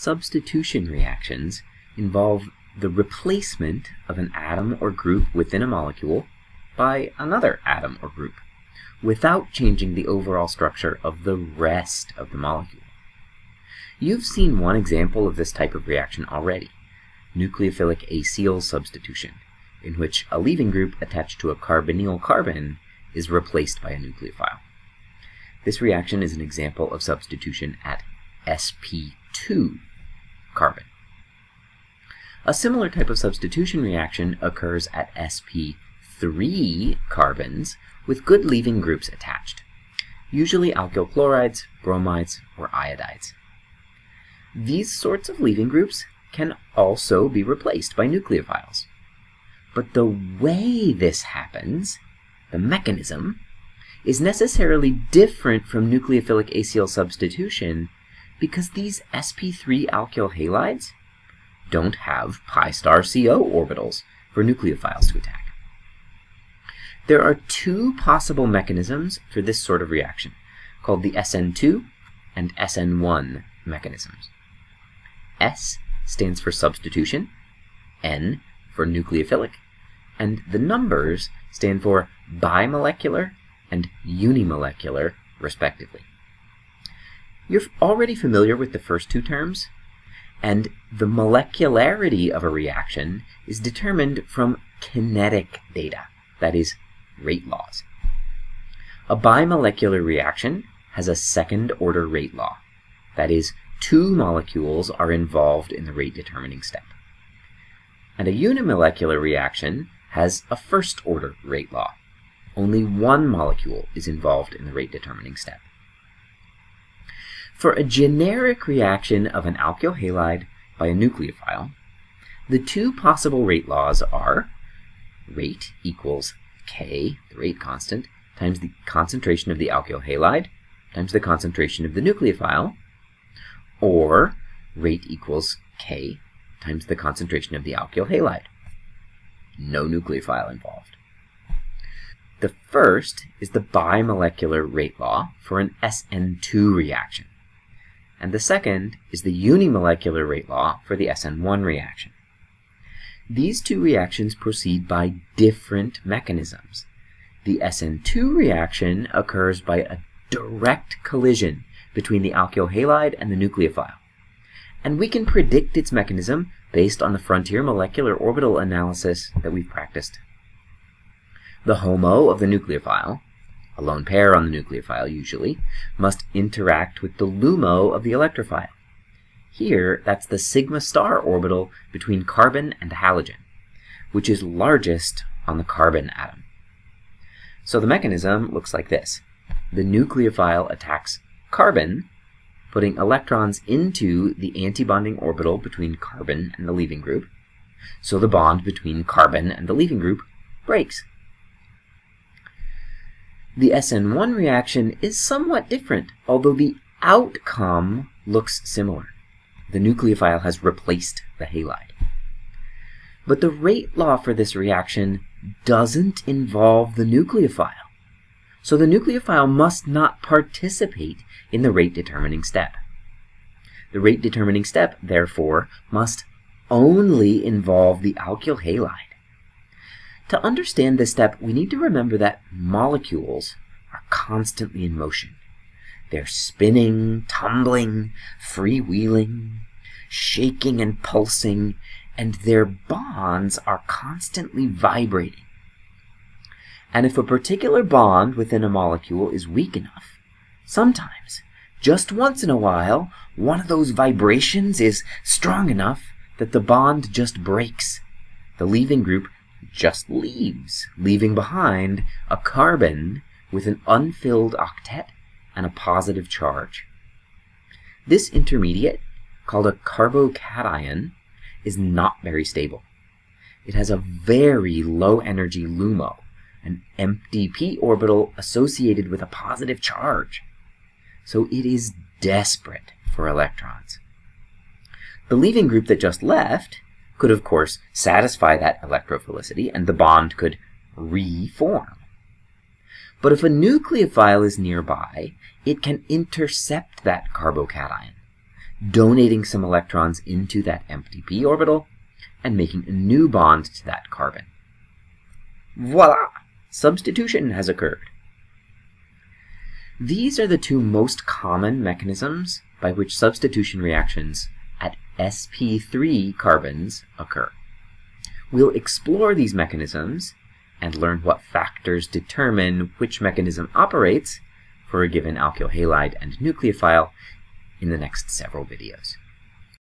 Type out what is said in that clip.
Substitution reactions involve the replacement of an atom or group within a molecule by another atom or group without changing the overall structure of the rest of the molecule. You've seen one example of this type of reaction already, nucleophilic acyl substitution, in which a leaving group attached to a carbonyl carbon is replaced by a nucleophile. This reaction is an example of substitution at sp2 carbon. A similar type of substitution reaction occurs at sp3 carbons with good leaving groups attached, usually alkyl chlorides, bromides, or iodides. These sorts of leaving groups can also be replaced by nucleophiles. But the way this happens, the mechanism, is necessarily different from nucleophilic acyl substitution because these sp3 alkyl halides don't have pi star CO orbitals for nucleophiles to attack. There are two possible mechanisms for this sort of reaction, called the SN2 and SN1 mechanisms. S stands for substitution, N for nucleophilic, and the numbers stand for bimolecular and unimolecular, respectively. You're already familiar with the first two terms, and the molecularity of a reaction is determined from kinetic data, that is, rate laws. A bimolecular reaction has a second order rate law, that is, two molecules are involved in the rate determining step. And a unimolecular reaction has a first order rate law. Only one molecule is involved in the rate determining step. For a generic reaction of an alkyl halide by a nucleophile, the two possible rate laws are rate equals K, the rate constant, times the concentration of the alkyl halide times the concentration of the nucleophile, or rate equals K times the concentration of the alkyl halide. No nucleophile involved. The first is the bimolecular rate law for an SN2 reaction, and the second is the unimolecular rate law for the SN1 reaction. These two reactions proceed by different mechanisms. The SN2 reaction occurs by a direct collision between the alkyl halide and the nucleophile. And we can predict its mechanism based on the frontier molecular orbital analysis that we've practiced. The HOMO of the nucleophile, a lone pair on the nucleophile usually, must interact with the LUMO of the electrophile. Here, that's the sigma star orbital between carbon and halogen, which is largest on the carbon atom. So the mechanism looks like this. The nucleophile attacks carbon, putting electrons into the antibonding orbital between carbon and the leaving group. So the bond between carbon and the leaving group breaks. The SN1 reaction is somewhat different, although the outcome looks similar. The nucleophile has replaced the halide. But the rate law for this reaction doesn't involve the nucleophile. So the nucleophile must not participate in the rate determining step. The rate determining step, therefore, must only involve the alkyl halide. To understand this step, we need to remember that molecules are constantly in motion. They're spinning, tumbling, freewheeling, shaking and pulsing, and their bonds are constantly vibrating. And if a particular bond within a molecule is weak enough, sometimes, just once in a while, one of those vibrations is strong enough that the bond just breaks. The leaving group just leaves, leaving behind a carbon with an unfilled octet and a positive charge. This intermediate, called a carbocation, is not very stable. It has a very low energy LUMO, an empty p orbital associated with a positive charge. So it is desperate for electrons. The leaving group that just left could, of course, satisfy that electrophilicity and the bond could reform. But if a nucleophile is nearby, it can intercept that carbocation. donating some electrons into that empty p orbital, and making a new bond to that carbon. Voila! Substitution has occurred. These are the two most common mechanisms by which substitution reactions sp3 carbons occur. We'll explore these mechanisms and learn what factors determine which mechanism operates for a given alkyl halide and nucleophile in the next several videos.